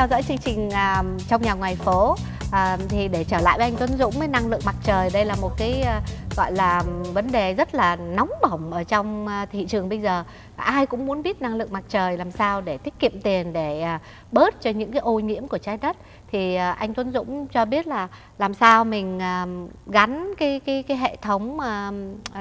theo dõi chương trình à, trong nhà ngoài phố. À, thì để trở lại với anh Tuấn Dũng với năng lượng mặt trời đây là một cái à, gọi là vấn đề rất là nóng bỏng ở trong à, thị trường bây giờ. Ai cũng muốn biết năng lượng mặt trời làm sao để tiết kiệm tiền để à, bớt cho những cái ô nhiễm của trái đất. Thì à, anh Tuấn Dũng cho biết là làm sao mình gắn cái cái cái hệ thống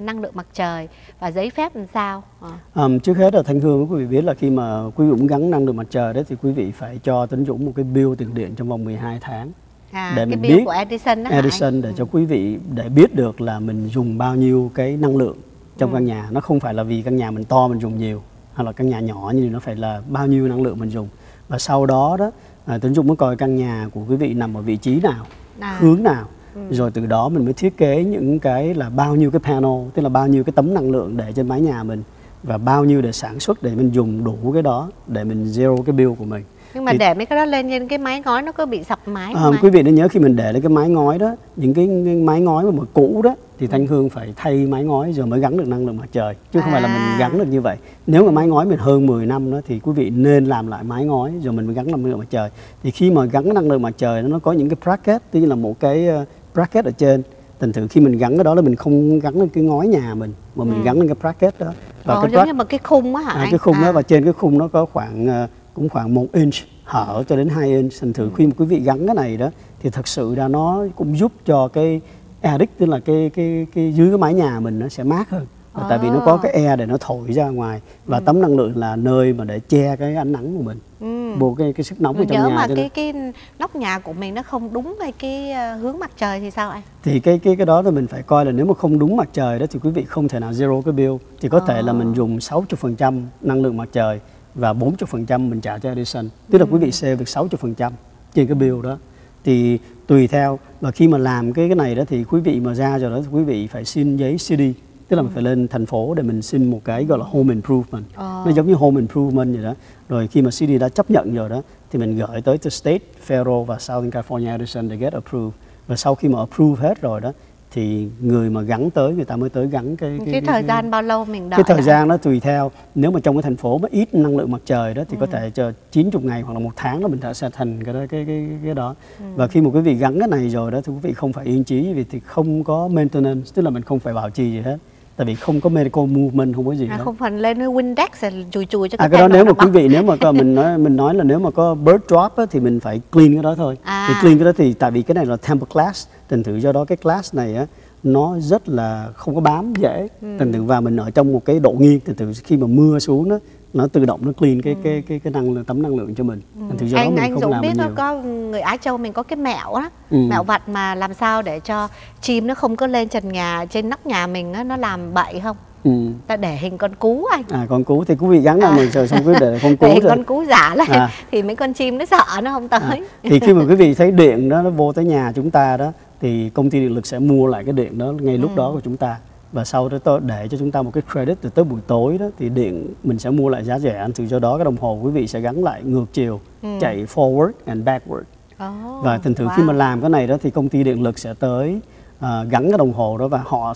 năng lượng mặt trời và giấy phép làm sao? À. À, trước hết là Thanh Hương quý vị biết là khi mà quý vị muốn gắn năng lượng mặt trời đấy thì quý vị phải cho Tuấn Dũng một cái bill tiền điện trong vòng 12 tháng. À, để cái mình biết của Edison đó Edison để Ừ. cho quý vị để biết được là mình dùng bao nhiêu cái năng lượng trong Ừ. căn nhà nó không phải là vì căn nhà mình to mình dùng nhiều hay là căn nhà nhỏ nhưng nó phải là bao nhiêu năng lượng mình dùng và sau đó đó à, Tuấn Dũng mới coi căn nhà của quý vị nằm ở vị trí nào À. hướng nào Ừ. rồi từ đó mình mới thiết kế những cái là bao nhiêu cái panel tức là bao nhiêu cái tấm năng lượng để trên mái nhà mình và bao nhiêu để sản xuất để mình dùng đủ cái đó để mình zero cái bill của mình nhưng mà Thì- để mấy cái đó lên trên cái mái ngói nó có bị sập mái À, không anh? quý vị nên nhớ khi mình để lên cái mái ngói đó những cái, cái mái ngói mà, mà cũ đó thì Thanh Hương phải thay mái ngói rồi mới gắn được năng lượng mặt trời chứ không phải là À. mình gắn được như vậy nếu mà mái ngói mình hơn 10 năm đó thì quý vị nên làm lại mái ngói rồi mình mới gắn năng lượng mặt trời thì khi mà gắn năng lượng mặt trời nó có những cái bracket tức là một cái ờ, bracket ở trên thành thử khi mình gắn cái đó là mình không gắn lên cái ngói nhà mình mà mình Ừ. gắn lên cái bracket đó và Ờ, cái giống bracket như một cái khung á hả À, anh? cái khung À. đó và trên cái khung nó có khoảng ờ, cũng khoảng 1 inch hở cho đến 2 inch thành Ừ. thử khi mà quý vị gắn cái này đó thì thật sự ra nó cũng giúp cho cái attic tức là cái cái cái dưới cái mái nhà mình nó sẽ mát hơn Và tại vì nó có À. cái air để nó thổi ra ngoài và Ừ. tấm năng lượng là nơi mà để che cái ánh nắng của mình Ừ. bộ cái cái sức nóng ở trong nhớ nhà mà cái nên- cái nóc nhà của mình nó không đúng với cái ờ, hướng mặt trời thì sao anh? thì cái cái cái đó thì mình phải coi là nếu mà không đúng mặt trời đó thì quý vị không thể nào zero cái bill thì có thể là À. mình dùng 60% năng lượng mặt trời và 40% mình trả cho Edison. Tức là quý vị save được 60% trên cái bill đó. Thì tùy theo và khi mà làm cái cái này đó thì quý vị mà ra rồi đó quý vị phải xin giấy CD tức là mình phải lên thành phố để mình xin một cái gọi là home improvement. Ờ. nó giống như home improvement vậy đó. Rồi khi mà CD đã chấp nhận rồi đó thì mình gửi tới the state federal và Southern California Edison để get approved. Và sau khi mà approve hết rồi đó thì người mà gắn tới người ta mới tới gắn cái Cái, thời gian bao lâu mình đợi? cái thời đã? gian nó tùy theo nếu mà trong cái thành phố mà ít năng lượng mặt trời đó thì Ừ. có thể chờ 90 ngày hoặc là một tháng là mình đã sẽ thành cái đó cái cái cái đó Ừ. và khi mà quý vị gắn cái này rồi đó thì quý vị không phải yên chí vì thì không có maintenance tức là mình không phải bảo trì gì hết tại vì không có medical movement không có gì À, hết không phần lên với Windex rồi chùi chùi cho À, cái đó nếu nó mà quý vị nếu mà có, mình nói mình nói là nếu mà có bird drop á, thì mình phải clean cái đó thôi. À. Thì clean cái đó thì tại vì cái này là temper glass, thành thử do đó cái glass này á nó rất là không có bám dễ. Ừ. Thành thử và mình ở trong một cái độ nghiêng, thành thử khi mà mưa xuống đó nó tự động nó clean cái cái cái cái năng lượng tấm năng lượng cho mình. Ừ. anh mình anh không Dũng làm biết nó có người Á Châu mình có cái mẹo á Ừ. mẹo vặt mà làm sao để cho chim nó không có lên trần nhà trên nóc nhà mình á nó làm bậy không Ừ. ta để hình con cú anh À con cú thì quý vị gắn là À. mình rồi xong vị để con để cú hình rồi. con cú giả lên À. thì mấy con chim nó sợ nó không tới À, thì khi mà quý vị thấy điện đó nó vô tới nhà chúng ta đó thì công ty điện lực sẽ mua lại cái điện đó ngay lúc Ừ. đó của chúng ta và sau đó tôi để cho chúng ta một cái credit từ tới buổi tối đó thì điện mình sẽ mua lại giá rẻ từ do đó cái đồng hồ quý vị sẽ gắn lại ngược chiều Ừ. chạy forward and backward Oh, và thành thử wow. khi mà làm cái này đó thì công ty điện lực sẽ tới à, gắn cái đồng hồ đó và họ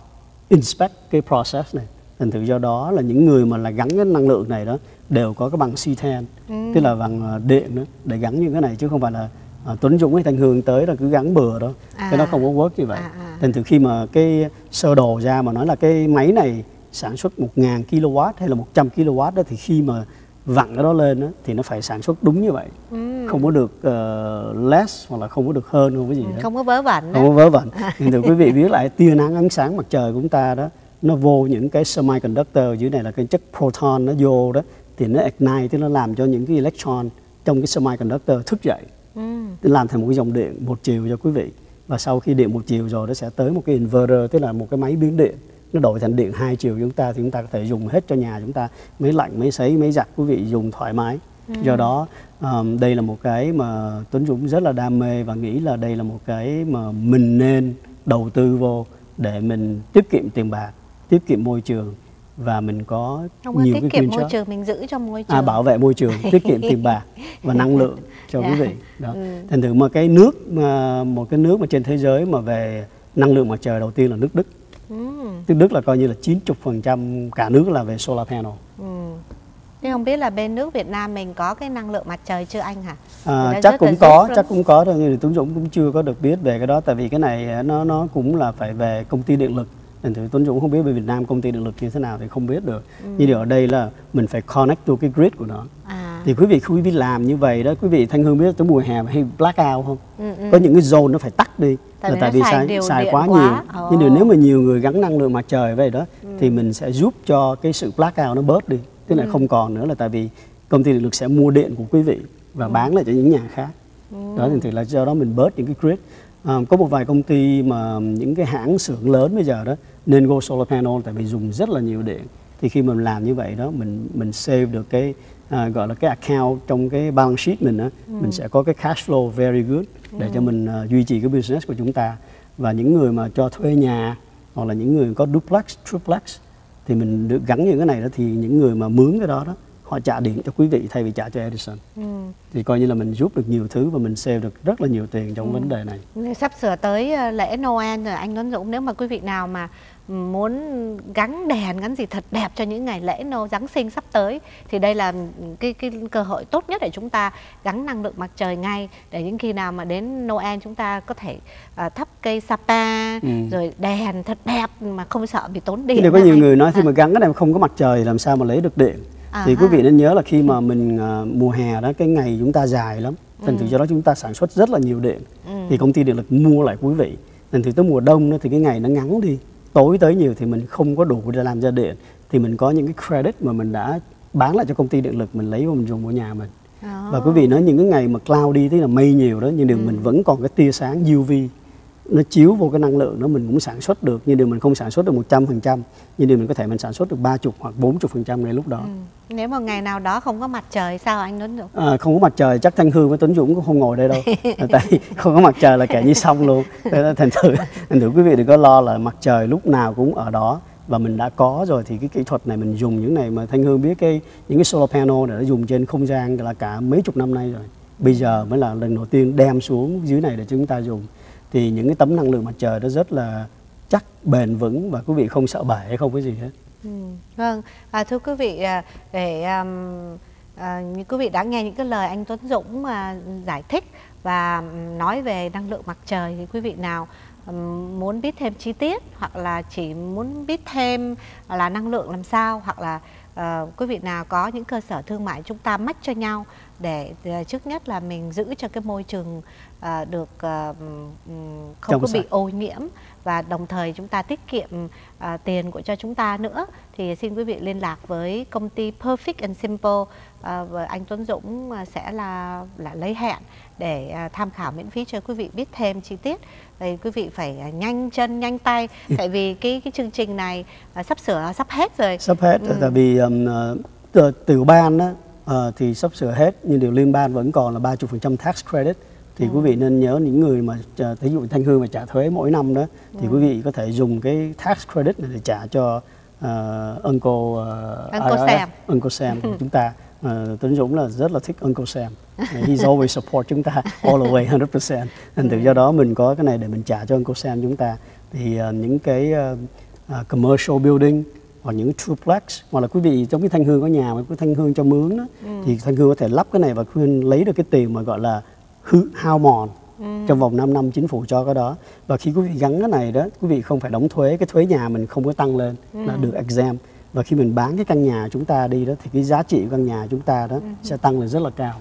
inspect cái process này thành thử do đó là những người mà là gắn cái năng lượng này đó đều có cái bằng C10 Ừ. tức là bằng à, điện đó để gắn những cái này chứ không phải là à, Tuấn Dũng hay Thanh Hương tới là cứ gắn bừa đó À. cái đó không có work như vậy À, à. thành thử khi mà cái sơ đồ ra mà nói là cái máy này sản xuất 1.000 kW hay là 100 kW đó thì khi mà vặn cái đó lên đó, thì nó phải sản xuất đúng như vậy. Ừ. không có được ờ, less hoặc là không có được hơn không có gì Ừ, hết. không có vớ vẩn không có vớ vẩn. Nhưng thưa quý vị biết lại tia nắng ánh sáng mặt trời của chúng ta đó nó vô những cái semiconductor dưới này là cái chất proton nó vô đó thì nó ignite tức nó làm cho những cái electron trong cái semiconductor thức dậy. Ừ. để làm thành một cái dòng điện một chiều cho quý vị và sau khi điện một chiều rồi nó sẽ tới một cái inverter tức là một cái máy biến điện. Nó đổi thành điện hai chiều chúng ta thì chúng ta có thể dùng hết cho nhà chúng ta. Máy lạnh máy sấy máy giặt quý vị dùng thoải mái. Do đó um, đây là một cái mà Tuấn Dũng rất là đam mê và nghĩ là đây là một cái mà mình nên đầu tư vô để mình tiết kiệm tiền bạc tiết kiệm môi trường và mình có có nhiều tiết cái kiệm môi trường mình giữ cho môi trường À, bảo vệ môi trường, tiết kiệm tiền bạc và năng lượng cho quý vị. Đó. Ừ. Thành thử mà cái nước mà một cái nước mà trên thế giới mà về năng lượng mặt trời đầu tiên là nước Đức. ừ. Nước Đức là coi như là 90% cả nước là về solar panel. Ừ. nhưng không biết là bên nước Việt Nam mình có cái năng lượng mặt trời chưa anh hả À, chắc cũng có, chắc cũng có thôi nhưng Tuấn Dũng cũng chưa có được biết về cái đó tại vì cái này à, nó nó cũng là phải về công ty điện lực thì Tuấn Dũng không biết về Việt Nam công ty điện lực như thế nào thì không biết được. Ừ. Nhưng điều ở đây là mình phải connect to cái grid của nó. À. Thì quý vị quý vị làm như vậy đó, quý vị Thanh Hương biết tới mùa hè hay blackout không? Ừ, ừ. Có những cái zone nó phải tắt đi. Tại, là tại vì xài, xài quá, quá nhiều. Oh. Nhưng điều nếu mà nhiều người gắn năng lượng mặt trời vậy đó ừ. thì mình sẽ giúp cho cái sự blackout nó bớt đi. Tức là ừ. không còn nữa là tại vì công ty điện lực sẽ mua điện của quý vị và ừ. bán lại cho những nhà khác. Ừ. Đó thì là do đó mình bớt những cái grid. À, có một vài công ty mà những cái hãng xưởng lớn bây giờ đó nên go solar panel tại vì dùng rất là nhiều điện thì khi mình làm như vậy đó mình mình save được cái à, gọi là cái account trong cái balance sheet mình đó ừ. mình sẽ có cái cash flow very good để ừ. cho mình uh, duy trì cái business của chúng ta và những người mà cho thuê nhà hoặc là những người có duplex triplex thì mình được gắn những cái này đó thì những người mà mướn cái đó đó họ trả điện cho quý vị thay vì trả cho Edison ừ. thì coi như là mình giúp được nhiều thứ và mình save được rất là nhiều tiền trong ừ. vấn đề này sắp sửa tới ờ, lễ Noel rồi anh Tuấn Dũng nếu mà quý vị nào mà muốn gắn đèn gắn gì thật đẹp cho những ngày lễ nô Giáng sinh sắp tới thì đây là cái cái cơ hội tốt nhất để chúng ta gắn năng lượng mặt trời ngay để những khi nào mà đến Noel chúng ta có thể uh, thắp cây sapa ừ. rồi đèn thật đẹp mà không sợ bị tốn điện. Thì có nhiều người nói khi à. mà gắn cái này không có mặt trời làm sao mà lấy được điện. À thì quý vị nên nhớ là khi mà mình uh, mùa hè đó cái ngày chúng ta dài lắm thành ừ. thử cho đó chúng ta sản xuất rất là nhiều điện ừ. thì công ty điện lực mua lại quý vị thành thử tới mùa đông đó, thì cái ngày nó ngắn đi tối tới nhiều thì mình không có đủ để làm ra điện thì mình có những cái credit mà mình đã bán lại cho công ty điện lực mình lấy và mình dùng ở nhà mình oh. và quý vị nói những cái ngày mà cloud đi tức là mây nhiều đó nhưng điều ừ. mình vẫn còn cái tia sáng UV nó chiếu vô cái năng lượng đó mình cũng sản xuất được nhưng điều mình không sản xuất được 100% nhưng điều mình có thể mình sản xuất được 30 hoặc 40% ngay lúc đó. Ừ. Nếu mà ngày nào đó không có mặt trời sao anh Tuấn Dũng? À, không có mặt trời chắc Thanh Hương với Tuấn Dũng cũng không ngồi đây đâu. Tại không có mặt trời là kẻ như xong luôn. Thành thử thành thử quý vị đừng có lo là mặt trời lúc nào cũng ở đó và mình đã có rồi thì cái kỹ thuật này mình dùng những này mà Thanh Hương biết cái những cái solar panel này đã dùng trên không gian là cả mấy chục năm nay rồi. Bây giờ mới là lần đầu tiên đem xuống dưới này để chúng ta dùng thì những cái tấm năng lượng mặt trời đó rất là chắc bền vững và quý vị không sợ bể hay không cái gì hết. Ừ, vâng, à, thưa quý vị à, để um, à, như quý vị đã nghe những cái lời anh Tuấn Dũng mà giải thích và nói về năng lượng mặt trời thì quý vị nào muốn biết thêm chi tiết hoặc là chỉ muốn biết thêm là năng lượng làm sao hoặc là uh, quý vị nào có những cơ sở thương mại chúng ta mách cho nhau để uh, trước nhất là mình giữ cho cái môi trường uh, được uh, không Trong có bị ô nhiễm và đồng thời chúng ta tiết kiệm uh, tiền của cho chúng ta nữa. Thì xin quý vị liên lạc với công ty Perfect and Simple uh, và anh Tuấn Dũng sẽ là là lấy hẹn để uh, tham khảo miễn phí cho quý vị biết thêm chi tiết. Thì quý vị phải nhanh chân nhanh tay tại vì cái cái chương trình này uh, sắp sửa sắp hết rồi. Sắp hết ừ. tại vì um, tiểu ban á, uh, thì sắp sửa hết nhưng điều liên ban vẫn còn là 30% tax credit. Thì ừ. quý vị nên nhớ những người mà thí dụ thanh hương mà trả thuế mỗi năm đó thì ừ. quý vị có thể dùng cái tax credit này để trả cho uh, uncle uh, uncle IRS, Sam. uncle Sam của chúng ta. Uh, Tuấn Dũng là rất là thích Uncle Sam. He's always support chúng ta all the way 100% thành thử do đó mình có cái này để mình trả cho Uncle Sam chúng ta. Thì uh, những cái uh, uh, commercial building hoặc những triplex hoặc là quý vị trong cái thanh hương có nhà mà có thanh hương cho mướn đó, ừ. thì thanh hương có thể lắp cái này và khuyên lấy được cái tiền mà gọi là hư hao mòn ừ. trong vòng 5 năm chính phủ cho cái đó và khi quý vị gắn cái này đó quý vị không phải đóng thuế cái thuế nhà mình không có tăng lên ừ. là được exam và khi mình bán cái căn nhà chúng ta đi đó thì cái giá trị của căn nhà chúng ta đó ừ. sẽ tăng lên rất là cao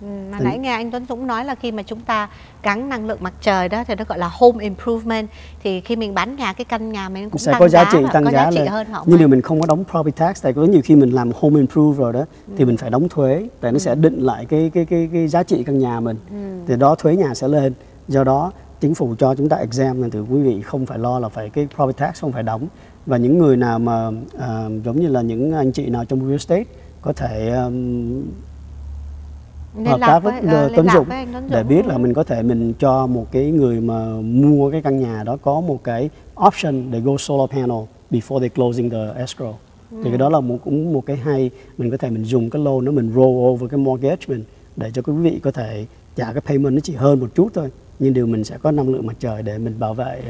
Ừ, mà nãy nghe anh Tuấn Dũng nói là khi mà chúng ta gắn năng lượng mặt trời đó thì nó gọi là home improvement. Thì khi mình bán nhà cái căn nhà mình cũng sẽ tăng có giá trị tăng giá, giá trị hơn không nhưng điều mình không có đóng property tax tại có nhiều khi mình làm home improve rồi đó ừ. thì mình phải đóng thuế tại nó ừ. sẽ định lại cái cái cái cái giá trị căn nhà mình. Ừ. thì đó thuế nhà sẽ lên. Do đó chính phủ cho chúng ta exam nên từ quý vị không phải lo là phải cái property tax không phải đóng. Và những người nào mà uh, giống như là những anh chị nào trong real estate có thể um, hợp tác với, với uh, Tuấn Dũng để biết là mình có thể mình cho một cái người mà mua cái căn nhà đó có một cái option để go solar panel before they closing the escrow. Ừ. Thì cái đó là một cũng một cái hay mình có thể mình dùng cái loan đó mình roll over cái mortgage mình để cho quý vị có thể trả cái payment nó chỉ hơn một chút thôi nhưng điều mình sẽ có năng lượng mặt trời để mình bảo vệ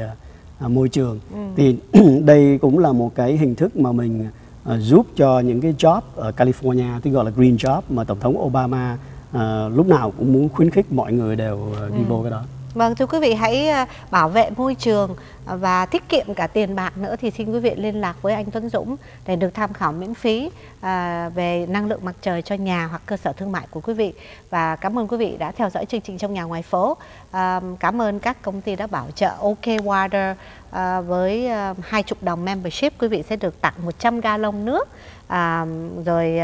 uh, môi trường. Ừ. Thì đây cũng là một cái hình thức mà mình uh, giúp cho những cái job ở California tức gọi là green job mà tổng thống Obama uh, lúc nào cũng muốn khuyến khích mọi người đều uh, đi ừ. vô cái đó. Vâng, thưa quý vị hãy ờ, bảo vệ môi trường ờ, và tiết kiệm cả tiền bạc nữa thì xin quý vị liên lạc với anh Tuấn Dũng để được tham khảo miễn phí ờ, về năng lượng mặt trời cho nhà hoặc cơ sở thương mại của quý vị. Và cảm ơn quý vị đã theo dõi chương trình trong nhà ngoài phố. Cảm ơn các công ty đã bảo trợ OK Water với hai chục đồng membership quý vị sẽ được tặng 100 gallon nước à, rồi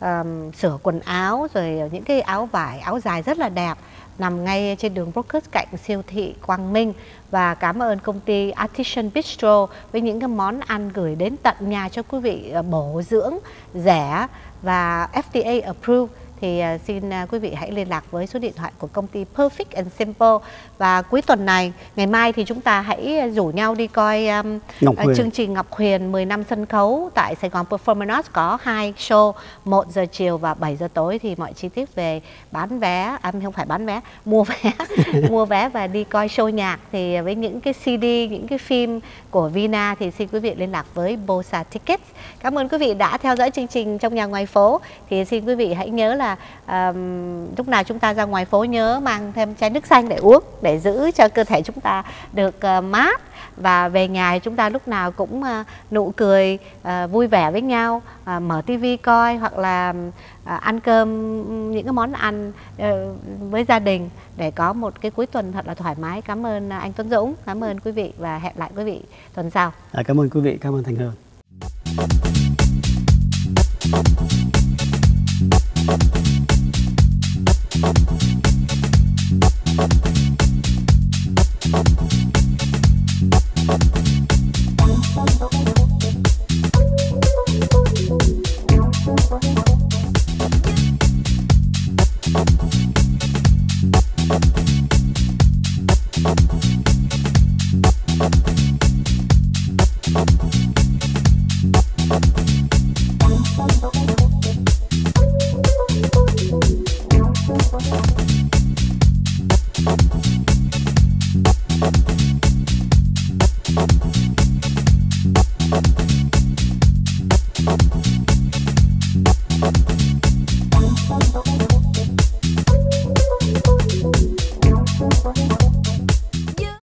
à, sửa quần áo rồi những cái áo vải áo dài rất là đẹp nằm ngay trên đường Brookhurst cạnh siêu thị Quang Minh. Và cảm ơn công ty Artisan Bistro với những cái món ăn gửi đến tận nhà cho quý vị ờ, bổ dưỡng, rẻ và FDA approved thì uh, xin uh, quý vị hãy liên lạc với số điện thoại của công ty Perfect and Simple. Và cuối tuần này ngày mai thì chúng ta hãy rủ nhau đi coi um, uh, chương trình Ngọc Huyền 10 năm sân khấu tại Sài Gòn Performance Arts có hai show 1 giờ chiều và 7 giờ tối. Thì mọi chi tiết về bán vé à, không phải bán vé mua vé mua vé và đi coi show nhạc. Thì với những cái CD những cái phim của Vina thì xin quý vị liên lạc với Bosa Tickets. Cảm ơn quý vị đã theo dõi chương trình trong nhà ngoài phố. Thì xin quý vị hãy nhớ là là um, lúc nào chúng ta ra ngoài phố nhớ mang thêm chai nước xanh để uống để giữ cho cơ thể chúng ta được uh, mát. Và về nhà thì chúng ta lúc nào cũng uh, nụ cười uh, vui vẻ với nhau uh, mở tivi coi hoặc là uh, ăn cơm những cái món ăn uh, với gia đình để có một cái cuối tuần thật là thoải mái. Cảm ơn anh Tuấn Dũng cảm ơn quý vị và hẹn lại quý vị tuần sau. À, cảm ơn quý vị cảm ơn Thành Hương